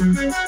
嗯。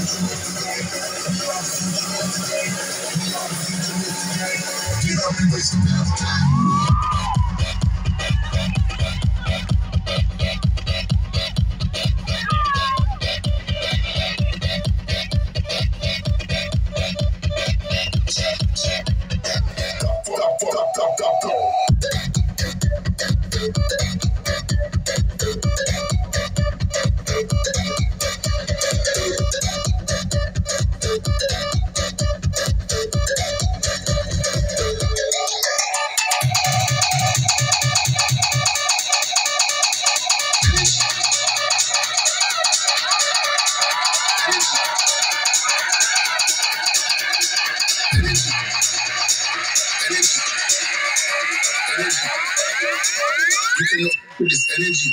Get up and waste another time. You cannot this energy.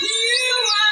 You are